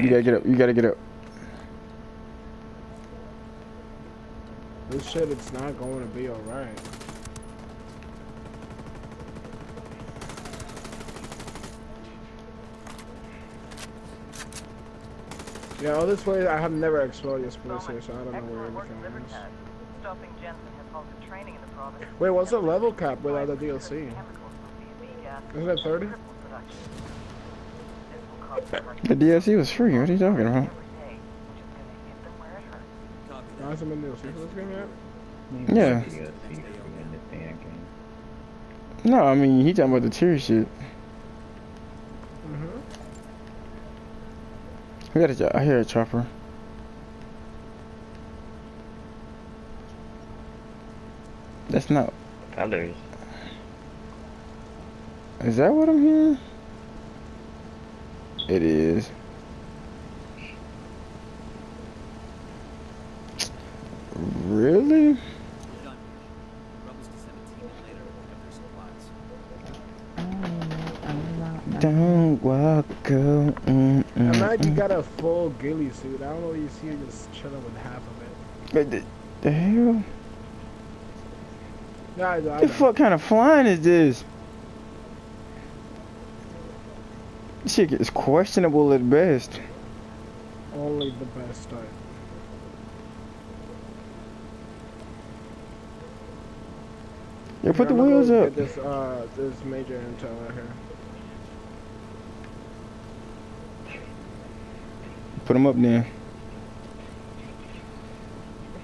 You gotta get up. You gotta get up. This shit, it's not going to be alright. Yeah, all this way, I have never explored this place here, so I don't know where everything is. Wait, what's the level cap without the DLC? Isn't it 30? The DLC was free. What are you talking about? No, hasn't been DLC for this game yet? Yeah. No, I mean he talking about the tier shit. Mm-hmm. I got a, I hear a chopper. That's not. Others. Is that what I'm hearing? It is. Really? Don't walk go. Mm, mm, Imagine you mm. got a full ghillie suit. I don't know what you see you just chilling with half of it. But the, the hell? I The fuck kind of flying is this? This shit is questionable at best. Only the best start. Yeah, put the I'm wheels up. Get this, uh, this major intel right here. Put them up there.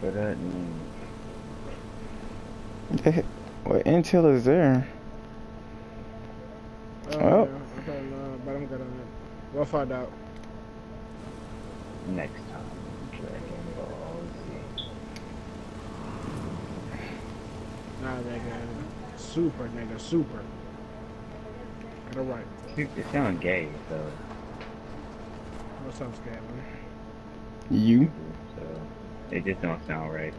But uh, mm, What intel is there? Oh, Oh. yeah, I don't know, but I'm good on it. We'll find out. next time, Dragon Ball Z. Nah, nigga. Super, nigga, super. Get it right. It it sounds gay, so What sounds good, man? You? so it just don't sound right.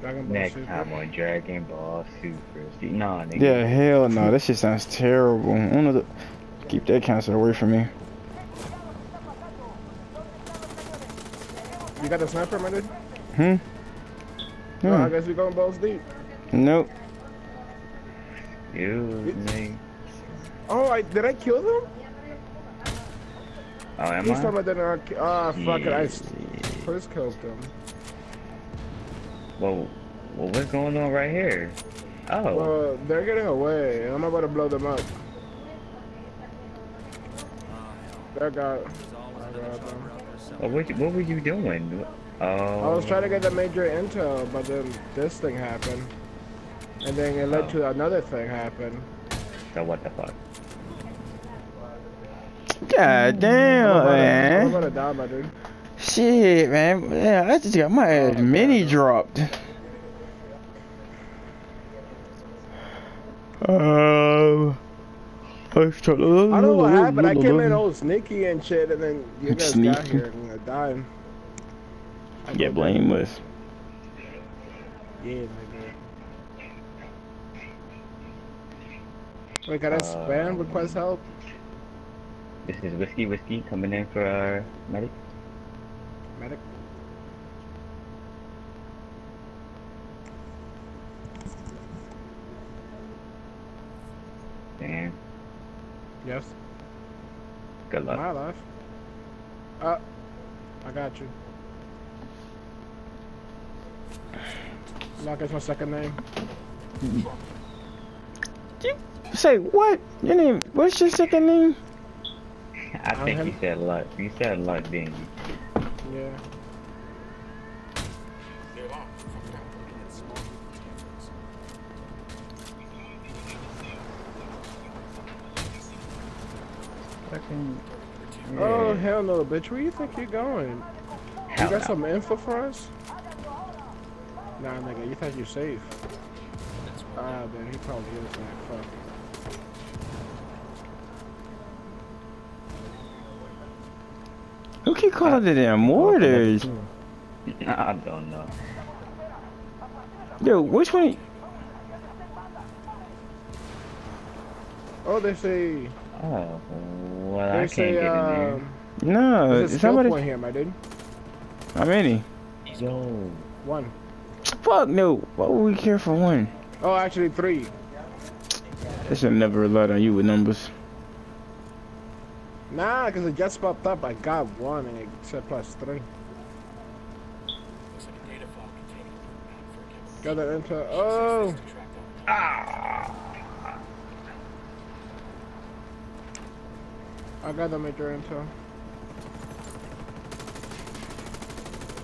Dragon Ball Next Super. time on Dragon Ball Super. See, nah, nigga. Yeah, hell no. That shit sounds terrible. I don't know the, keep that cancer away from me. You got the sniper, man, dude? Hmm? Oh, I Hmm. guess we're going balls deep. Nope. You, nigga. Oh, I, did I kill them? Oh, am This time I? I did not. ki- Ah, fuck it. I s- Yeah. first killed them. Well, well, what's going on right here? Oh, Well, they're getting away, I'm about to blow them up. They got. I got them. well, what, what were you doing? Oh, I was trying to get the major intel, but then this thing happened. And then it led Oh. to another thing happen. So what the fuck? God damn, I'm about to- I'm man. about to die, my dude. Shit, man. Yeah, I just got my ass mini dropped. Um. Let's try- I don't know what happened. I came in all sneaky and shit, and then you guys got Sneaky. here and I died. I Get blameless. Yeah, nigga. Wait, can I uh, spam request help? This is whiskey, whiskey coming in for our medic. Medic. Damn, Yes. good luck. My life. Uh, I got you. Lock is my second name. You say what? Your name? What's your second name? I think him- you said luck. You said luck, didn't you? Yeah. Fucking. Oh hell no, bitch! Where you think you're going? Hell you got no. some info for us? Nah, nigga, you think you're safe? Ah, man, he probably is. Man. Fuck. Who keep calling it them mortars? I don't know. Yo, which one? Oh, they say. Oh, well, I can't a, get in there. um, No, there's a somebody. point here, my dude. How many? Yo, One. Fuck no. Why would we care for one? Oh, actually three. I should never relied on you with numbers. Nah, because it just popped up. I got one and it said plus three. Got that into. Oh! I got the major intel.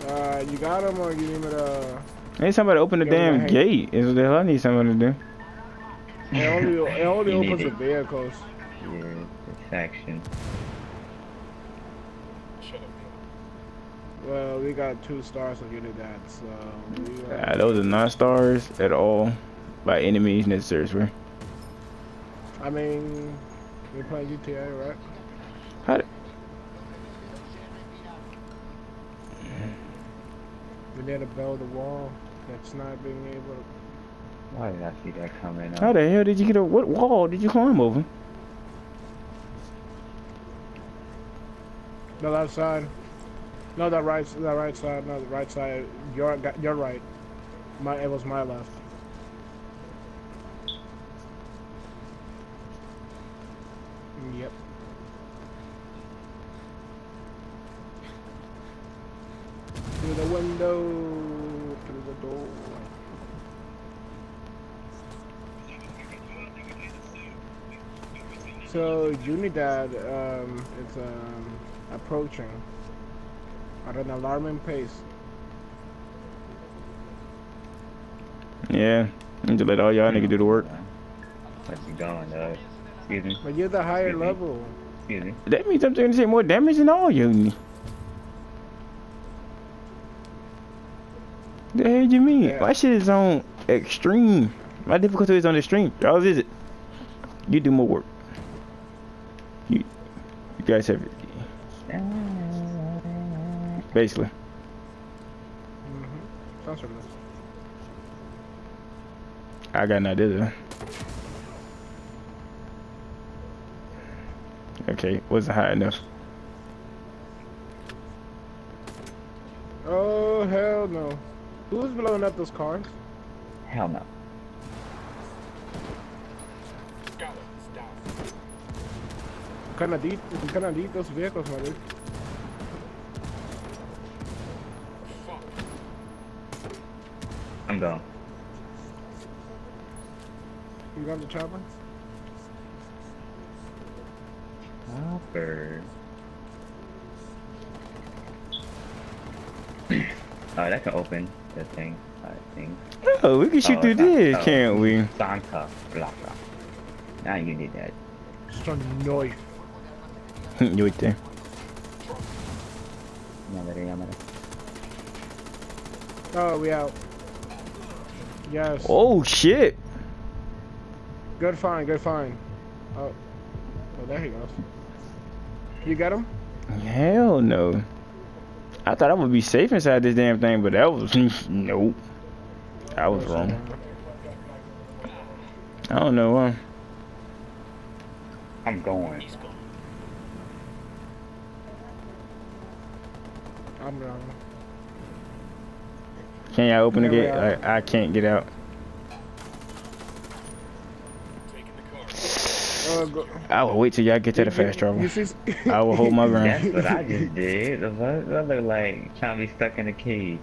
Uh, you got him or you need me to... I need somebody to open the damn gate. Is what the hell I need somebody to do. It only, it only You need opens the vehicles. yeah, the faction. Well, we got two stars on unit that, so... We, uh, Ah, those are not stars at all. By any means necessary, swear. I mean, we play GTA, right? How did, We need to build a wall that's not being able to... Why did I see that coming up? how the hell did you get a what wall did you climb over? The left side. No, the right, the right side. No, the right side. Your, your right. My, it was my left. Yep. Through the window, through the door. So Unidad um, is um, approaching at an alarming pace. Yeah. I need to let all y'all niggas do the work. Where's he going, dog? Excuse me. But you're the higher Excuse me. level. Excuse me. That means I'm taking more damage than all you. Hell you mean? Yeah. My shit is on extreme. My difficulty is on extreme. Y'all is it? You do more work. You, you guys have it. Basically. Mm-hmm. Sounds familiar. I got an idea though. Okay, wasn't high enough. Oh hell no! Who's blowing up those cars? Hell no. Kind of deep. Kind of deep those vehicles, my dude. I'm going. You got the chopper? Hopper. That can open the thing, I think. Oh, we can shoot Oh, through this, oh. can't we? Santa Blanca. Now you need that. Just a knife. you right there. Llámale, llámale. Oh, we out. Yes. Oh shit! Good find. Good find. Oh. Oh, there he goes. You got him? Hell no. I thought I would be safe inside this damn thing, but that was nope. I was wrong. I don't know why. I'm going. I'm going. Can y'all open the gate? I, I can't get out. Uh, go, I will wait till y'all get to the fast travel. I will hold my ground. That's what I just did. The fuck? That look like trying to be stuck in a cage.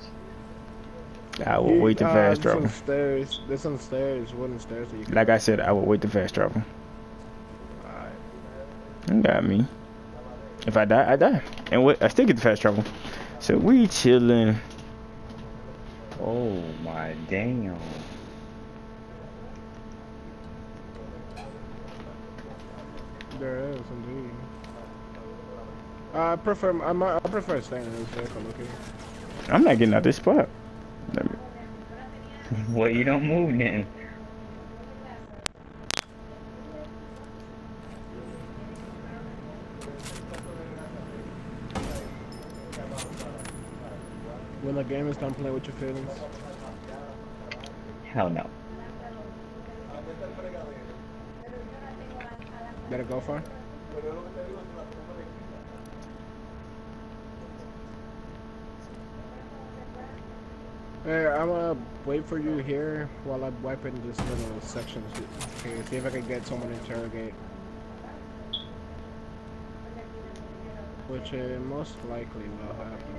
I will wait to uh, fast there's travel. Some stairs. There's some stairs. Wooden stairs that you. Like I said, I will wait to fast travel. Alright. You got me. If I die, I die. And what? I still get the fast travel. So we chilling. Oh my damn. There is indeed. I prefer. I, might, I prefer staying in this vehicle. Okay. I'm not getting out this spot. Let me- Well, you don't move then. When the game is done playing with your feelings. Hell no. Better it go far. Hey, I'm gonna wait for you here while I'm wiping this little section. Okay, see if I can get someone to interrogate. Which uh, most likely will happen.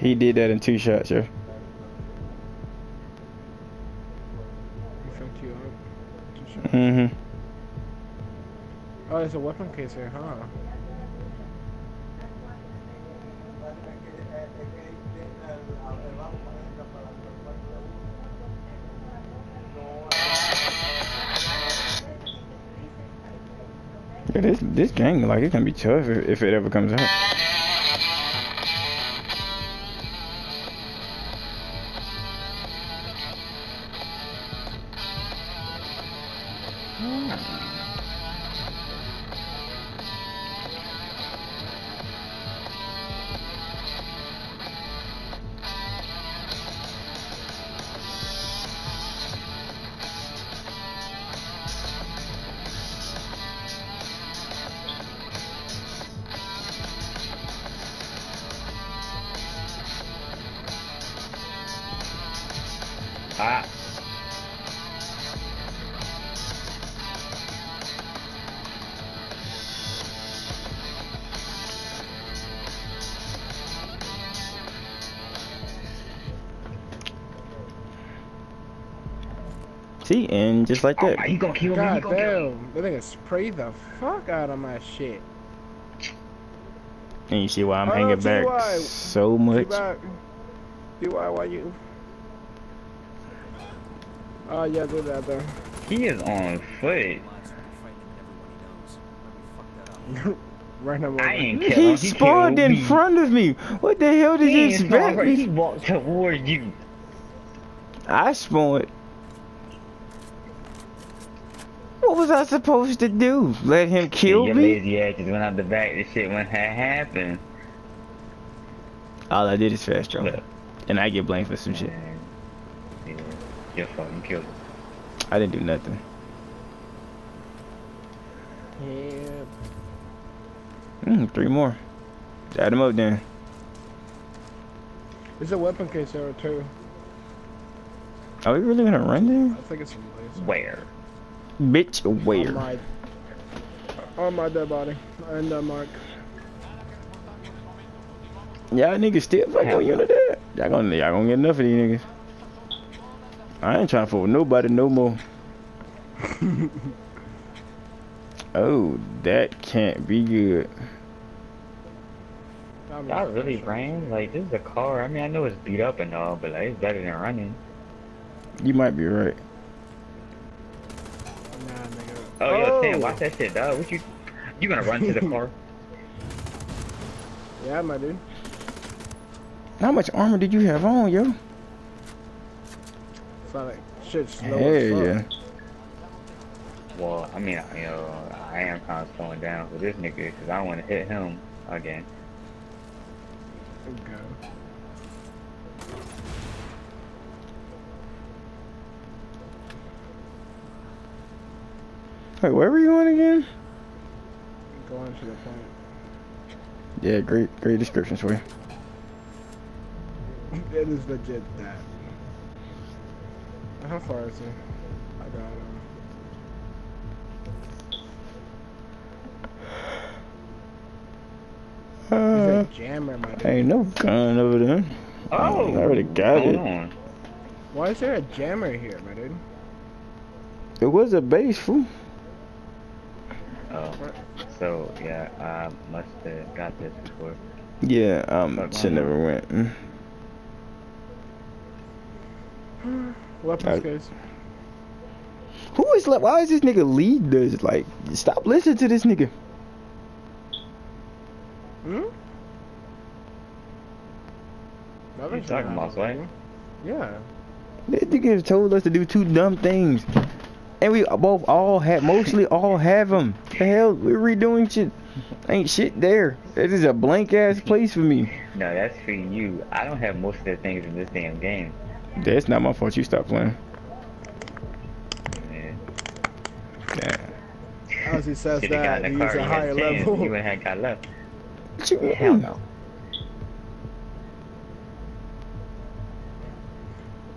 He did that in two shots, yo. He fucked you up. Too short. Mm-hmm. Oh, there's a weapon case here, huh? Yeah, this this gang like it can be tough if, if it ever comes out. Ah. See, and just like Oh, that. you gonna kill me? You God gonna kill me? damn, that nigga sprayed the fuck out of my shit. And you see why I'm Oh, hanging back so much. T-Rock, why you? Oh yeah, do that though. He is on foot. right now, I ain't kill He him. spawned in me. front of me. What the hell did He you expect? He walked towards you. I spawned. What was I supposed to do? Let him kill Your me? lazy ass just went out the back. This shit when had happened. All I did is fast travel. Look. And I get blamed for some shit. Yeah, your fault. You killed him. I didn't do nothing. Yeah. Mm, three more. Add them up then. There's a weapon case there too. Are we really gonna run there? I think it's some laser. Where? Bitch, On where? my, on my dead body. And uh, Mark. Y'all niggas still fuck on you to that. Y'all gonna, y'all gonna get enough of these niggas. I ain't trying to fool nobody no more. oh, that can't be good. I'm That really ran? Like, this is a car. I mean, I know it's beat up and all, but like, it's better than running. You might be right. Nah, nigga. Oh, yo, oh. Sam, watch that shit, dog. What you... You gonna run to the car? Yeah, my dude. How much armor did you have on, yo? It's not like shit's slow Hell as fuck. yeah. Well, I mean, you uh, know, I am kind of slowing down for this nigga because I want to hit him again. Okay. Wait, where were you going again? Going to the point. Yeah, great, great descriptions for you. It is legit that. How far is he? I got him. He's Uh, a jammer, my dude. ain't no gun over there. Oh! I already got Hold it. on. Why is there a jammer here, my dude? It was a base, fool. Oh. So, yeah, I must have got this before. Yeah, um, Fuck, shit why never went. Weapons case. Who is like? Why is this nigga lead this? Like, stop listening to this nigga. Hmm? You talking about, Sway? Yeah. This nigga told us to do two dumb things, and we both all have, mostly all have them. The hell, we're redoing shit. Ain't shit there. It is a blank ass place for me. No, that's for you. I don't have most of the things in this damn game. That's not my fault. You stop playing. As he says Should have that, in the he's a higher had a chance. level. You would have got left. What you Hell no.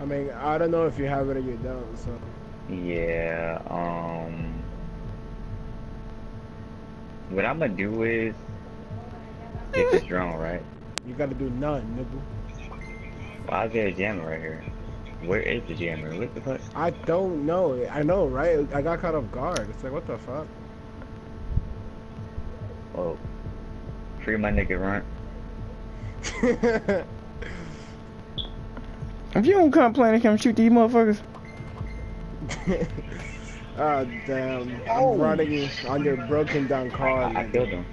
I mean, I don't know if you have it or you don't, so. Yeah, um what I'm gonna do is get this drone, right? You gotta do none, nigga. Why is there a jammer right here? Where is the jammer? What the fuck? I don't know. I know, right? I got caught off guard. It's like, what the fuck? Oh. Free my nigga run. If you don't come playing, come shoot these motherfuckers. Ah, damn. I'm Oh. running on your broken down car. I, I killed him.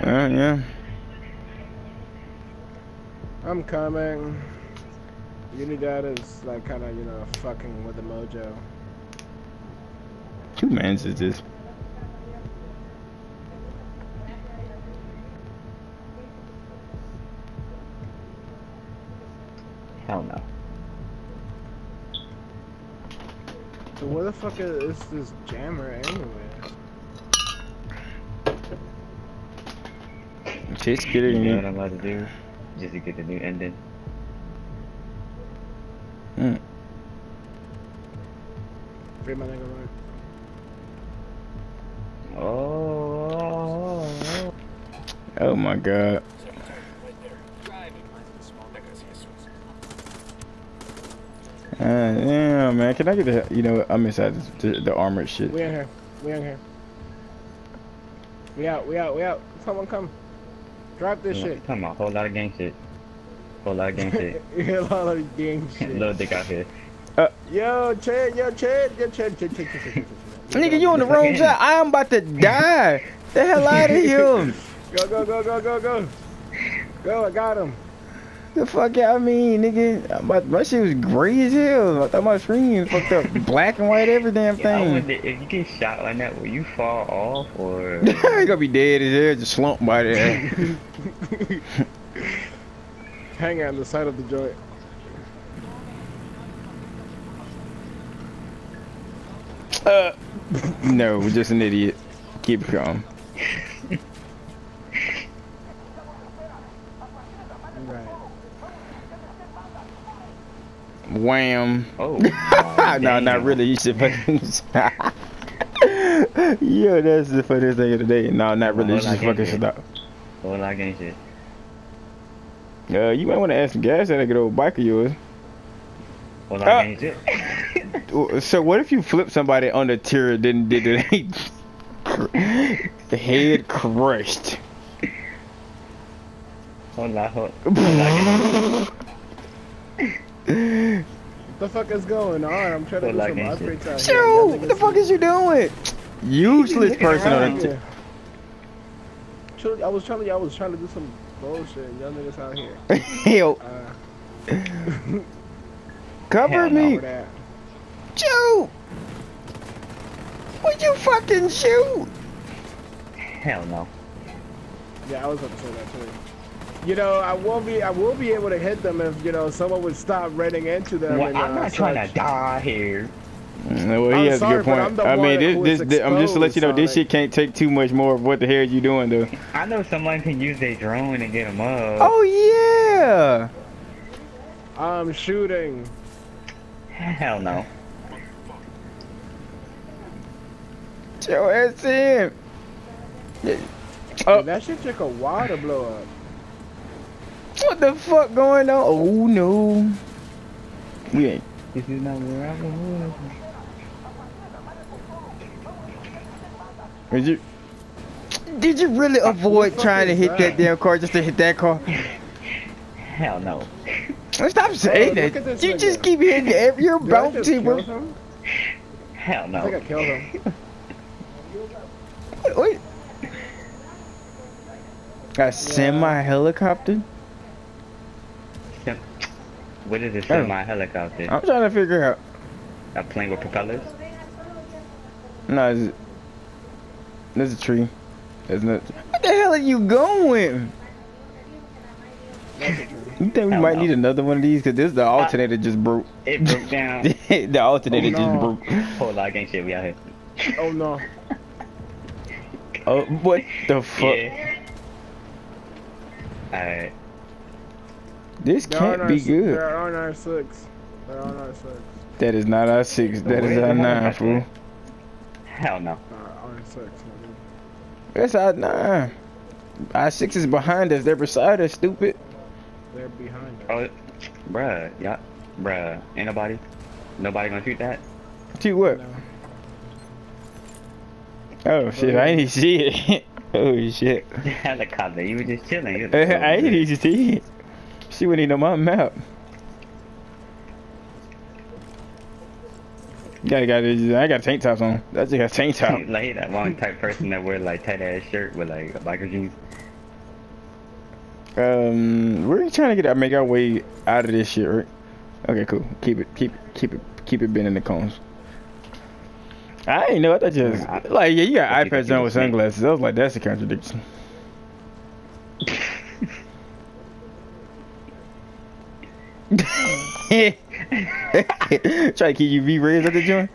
Uh, yeah. I'm coming. Unidad is like kind of, you know, fucking with the mojo. Two mans is this. Hell no. So where the fuck is this jammer anyway? Shit's getting You know what I'm about to do? Just to get the new ending. Free my nigga. Oh, oh, oh. Oh my god. Uh, yeah, man. Can I get the? You know, I'm inside this, the, the armored shit. We in here. We in here. We out. We out. We out. Someone come. Drop this You shit. Talking about a whole lot of gang shit. Whole lot of gang shit. a lot of gang shit. Little dick out here. Yo, Chad, yo, Chad, yo, Chad, Chad, Chad, Chad, Chad, Chad. Nigga, you on the wrong side. I am about to die. The hell out of here. Go, go, go, go, go, go. Go, I got him. The fuck I mean, nigga. My, my shit was gray as hell. I thought my screen was fucked up. Black and white, every damn Yeah, I thing. wonder if you get shot like that, will you fall off or? you gonna be dead as hell, just slumped by there. Hang on the side of the joint. Uh, no, just an idiot. Keep calm. Right. Wham. Oh. no, not really. You should fucking. Yo, that's the funniest thing of the day. No, not really. You should fucking it. stop. Whole of gang shit. Uh, you might want to add some gas at that good old bike of yours. Whole lot Ah. of gang shit. So what if you flip somebody on the tier then did it? the head crushed. Whole lot, whole, whole lot of gang What the fuck is going on? I'm trying to Well, do some ain't upgrades out. Shoot! Y'all What the fuck is you doing? Useless looking person on the Yeah. Chill- I was trying to, I was trying to do some bullshit. Y'all niggas out here. tier. Hell, Uh, cover Hell no. me. For that. Shoot! Would you fucking shoot? Hell no. Yeah, I was about to say that too. You know, I won't be, I will be able to hit them if you know someone would stop running into them. Well, and, I'm uh, not trying to die here. Mm, Well, he I'm has a good point. I'm the I mean, this, this, this- I'm just to let you know, this shit can't take too much more of what the hell you doing, though. I know someone can use their drone and get them up. Oh yeah! I'm shooting. Hell no. Your ass in. Oh, That shit took a while to blow up. what the fuck going on? Oh no. We ain't. This is not where I was. Did you? Did you really avoid trying to hit that? damn car just to hit that car? Hell no. Stop saying look that. You just keep hitting every you're Did I just bounty. Hell I think I no. killed him. Wait. A semi helicopter? Sim- What is this Oh. semi helicopter? I'm trying to figure out. A plane with propellers? No, it's, there's a tree. There's no. What the hell are you going? You think we Hell might no. need another one of these? Cause this the alternator just broke. It broke down. the alternator Oh, no. just broke. Whole lot of gang shit. We out here. Oh no. Oh, what the fuck? Yeah. Alright. This They're can't our, be good. They're on our six. They're on our six. That is not our six. That is our nine, fool. Hell no. Our six. That's our nine. Our six is behind us. They're beside us, stupid. They're behind us. Oh, bruh, yeah, bruh. Ain't nobody, nobody gonna shoot that. See what? No. Oh shit, I ain't see it. oh shit. Helicopter, you were just chilling. You was I ain't even see it. She wouldn't even know my map. Gotta got I got tank tops on. That's just got tank top. like that one type person that wear like tight ass shirt with like biker jeans. Um, we're trying to get make our way out of this shit, right? Okay, cool. Keep it, keep, keep it, keep it bending the cones. I ain't know. You was, like, yeah, you got iPads on with sunglasses. I was like, that's a contradiction. Try to keep you V rays at the joint.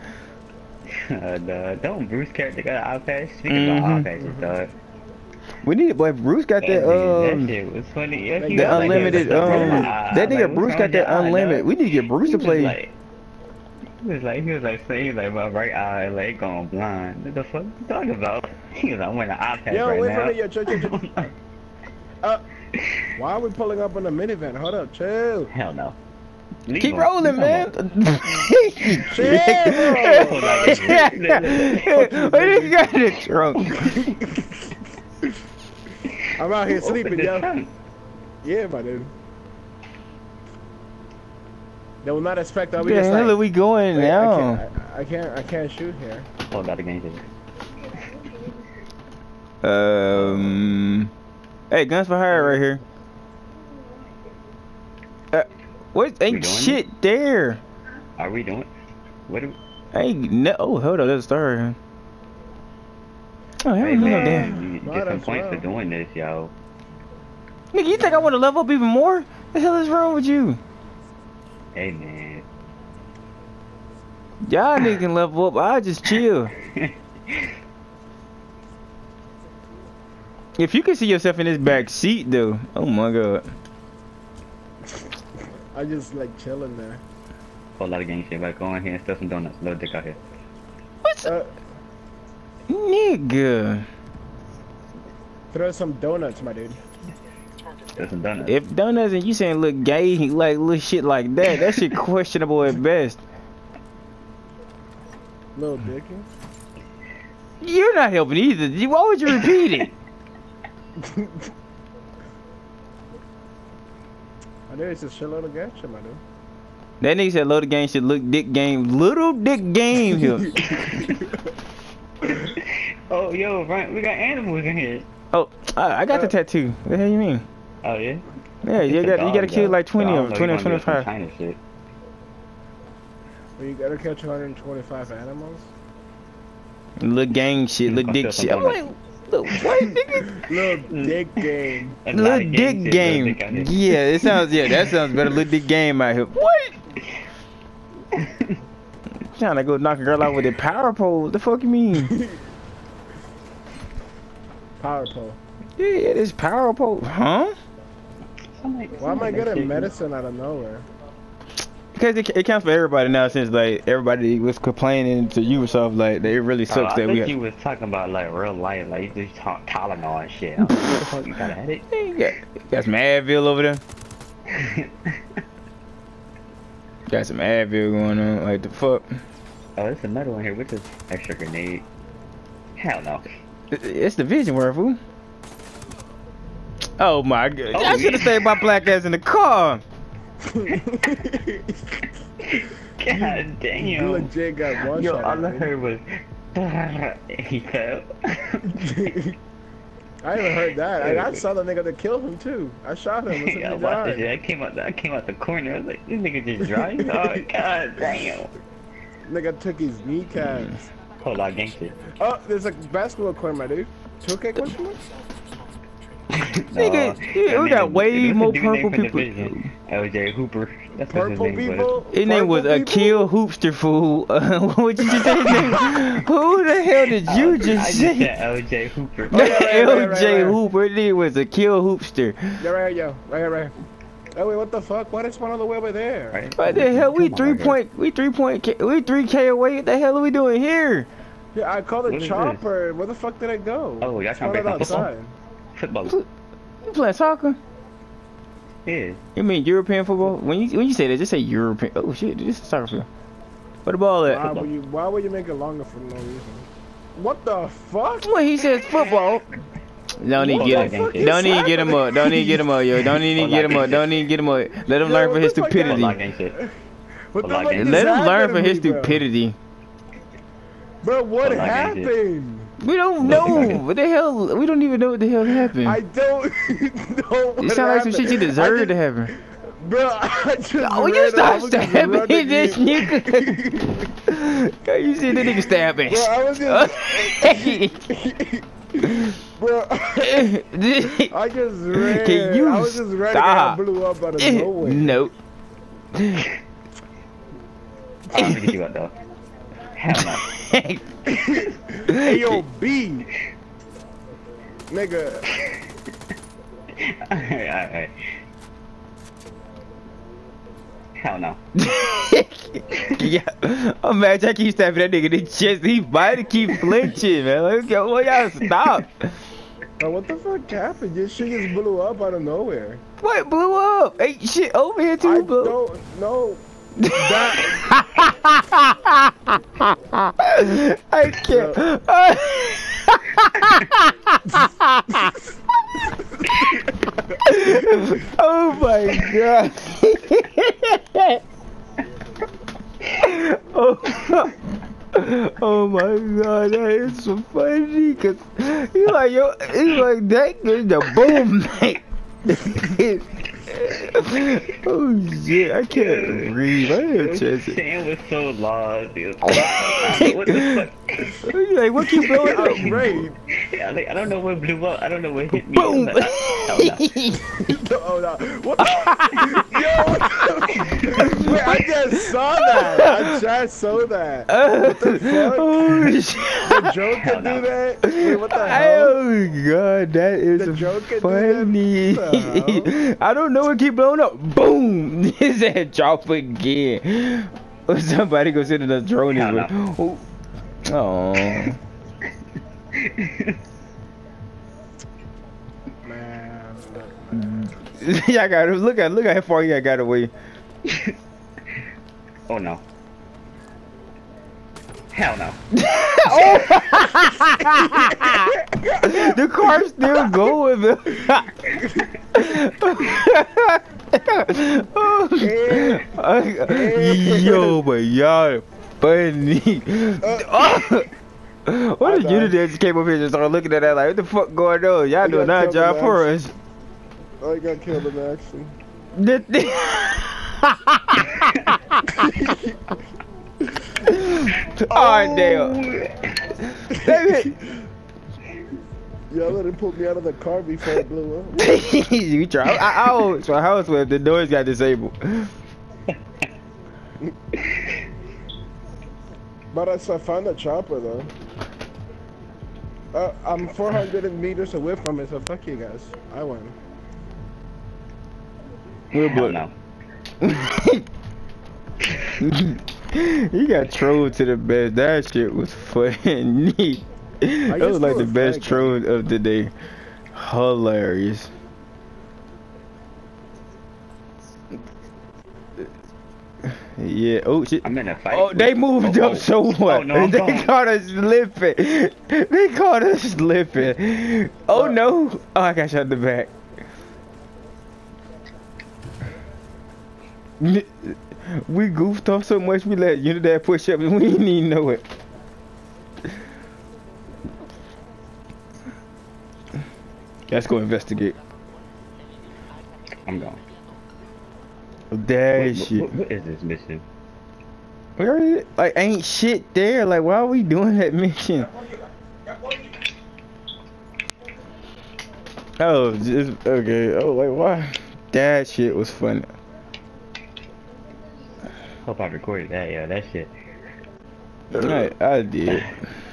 uh, the, don't Bruce character got an iPad? Speaking Mhm. about iPads, dog. We need it, boy. Bruce got That, that, that um, shit was funny. Yeah, the like, unlimited, yeah, um, like, that nigga like, Bruce got wrong with your that eye, unlimited. We need to get Bruce to play. Like, he was like, he was like, saying, he was like, my right eye, like, going blind. What the fuck you talking about? He was like, I'm wearing an iPad Yo, right wait now. for me, yo, chill, chill, chill. Uh, why are we pulling up in a minivan? Hold up, chill. Hell no. Leave Keep him. rolling, Leave man. him what do you got in the trunk? I'm out here sleeping, yo. Yeah, my dude. They will not expect that we Where the just hell like, are we going wait, I now? can't, I, I can't, I can't shoot here. Oh, about the game. Um. Hey, guns for hire right here. Uh, what? Ain't doing shit there. Are we doing? What? Do, Ain't no. Oh, hold on. Let's start. Oh, hell hey, no, man, damn. you get some as points for doing this, yo. Nigga, you think I want to level up even more? The hell is wrong with you? Hey, man. Y'all niggas can level up. I just chill. If you can see yourself in this back seat, though, oh my god. I just like chilling there. Whole lot of gang shit. Like, go in here and stuff some donuts. Little dick out here. What's Uh, nigga? throw some donuts, my dude. Stuff some donuts. If donuts and you saying look gay, like little shit like that, that shit questionable at best. Little dicky. You're not helping either. Why would you repeat it? I know it's a shitload of gotcha, my dude. That nigga said loaded game should look dick game. Little dick game here. oh, yo, Frank, we got animals in here. Oh, I, I got the uh, tattoo. What the hell you mean? Oh, yeah? Yeah, you It's a got you got to kill like 20 of don't them, 20 or you gonna do some 25. China shit. Well, you gotta catch 125 animals. Little gang shit, You little dick shit. I'm like, look, what nigga? Little dick game. That's a lot Little dick shit, little game. dick. Yeah, it sounds yeah, that sounds better. Little dick game out here. What? Trying to go knock a girl out with a power pole. The fuck you mean? Power pole. Yeah, it is power pole. Huh? Somebody- Why am I somebody getting medicine out of nowhere? Because it, it counts for everybody now since like everybody was complaining to Ubisoft like that it really Oh, sucks I that we thought got. you was talking about like real life, like you just talk Tylenol and shit. I'm like, what the fuck you got a headache? Hey, you got, got some Advil over there. Got some Advil going on. Like the fuck. oh, there's another one here with this extra grenade. Hell no. It- It's the Vision word, fool. Oh my god! Oh, I should have yeah. stayed my black ass in the car. God damn. You damn. legit got one Yo, shot. all I at me. heard was he fell. I even heard that. I, I saw the nigga that killed him too. I shot him. Listen, I watched this shit. I came out. I came out the corner. I was like, this nigga just driving. oh god damn. Nigga took his kneecaps. Hold on, gangster. Oh, there's a basketball court, my dude. 2K question mark? Nigga, Nah, yeah, that we got nigga- way more purple from people. Division? LJ Hooper. That's what his Purple name was. people. His name was purple Akil people? Hoopster fool. Uh, what did you say? Who the hell did you I just just say? said LJ Hooper. Oh, yeah, right, right, right, LJ right. Hooper. His name was Akil Hoopster. Yeah, right, yo, right, here, right. here. Oh wait, what the fuck? Why did spawn all the way over there? Right. What the hell? We Come on, three point. We three point. K, we three K away. What the hell are we doing here? Yeah, I called What it is this? chopper. Where the fuck did I go? Oh, y'all trying to Spawned play outside. Football. You playing soccer? Yeah. You mean European football? When you when you say that, just say European. Oh shit, this is soccer field. Where the ball Why at? would you? Why would you make it longer for no reason? What the fuck? When he says football. Don't even What get him. fuck Don't even get him up. Don't even get him up, yo. Don't even get him up. Don't even get him up. Let him Yo, learn for his stupidity. Lock ain't shit. What the Like, fuck and Let him learn for his stupidity. Bro, what Like, ain't shit. happened? We don't know. What the hell? We don't even know what the hell happened. I don't know what it sounds like some shit you happened. deserve I to happen. Bro, I just Oh, you ran stop I stabbing this nigga. Girl, you see the nigga stabbing. Bro, I was just. Bro, I just ran. Can you I was just running stop? and I blew up out of nowhere. no. I'm gonna get you out though. Hell no. Hey, yo, B. Nigga. alright, alright. Hell no. yeah, oh, imagine I keep stabbing that nigga in the chest. He might keep flinching, man. Like, yo, well, y'all stop. Bro, what the fuck happened? Your shit just blew up out of nowhere. What blew up? Hey, shit over here too, I bro. don't know. That, I can't. oh my god. oh. Oh my god, that is so funny, cause he's like, yo, he's like, that is the boom, mate. oh shit, I can't breathe. I ain't chest. Sam was so lost. Dude. what the fuck? He's like, what keep blowing up? great. Yeah, like, I don't know what blew up. I don't know what hit me. Boom. I'm like, hell no. Oh no! What the? Yo! What Wait, I just saw that. I just saw that. What the fuck? oh shit. The joke Hell could no. do that. Wait, what the hell? Oh god, that is The joke could do that? funny. I don't know what keep blowing up. Boom! His head drop again. Somebody go sit in the drone. Hell is with- Oh. Man, look, yeah, I got it. Look at look at how far you got away. oh no. Hell no. the car's still going. Yo, but y'all funny. what if I you know. just came up here and started looking at that like, what the fuck going on? Y'all doing our job for us. I got killed in action. The thing- oh, damn. Damn it. Y'all let him put me out of the car before it blew up. you try. I, I always my house where the doors got disabled. But I, so I found the chopper though. Uh, I'm 400 meters away from it, so fuck you guys. I win. We'll Hell blow- no. He got trolled to the best. That shit was funny. That was like the best flag troll of the day. Hilarious. Yeah. Oh shit. I'm in a fight. Oh, they moved Oh, up oh. oh. so what? Oh, no, they gone. caught us slipping. They caught us slipping. Oh no! Oh, I got shot in the back. We goofed off so much we let Unidad push up and we didn't even know it. Let's go investigate. I'm gone. That What- shit. what- what is this mission? Where is it? Like, ain't shit there. Like, why are we doing that mission? Oh, just okay. Oh, like why? That shit was funny. Hope I recorded that. Yeah, that shit. I, I did.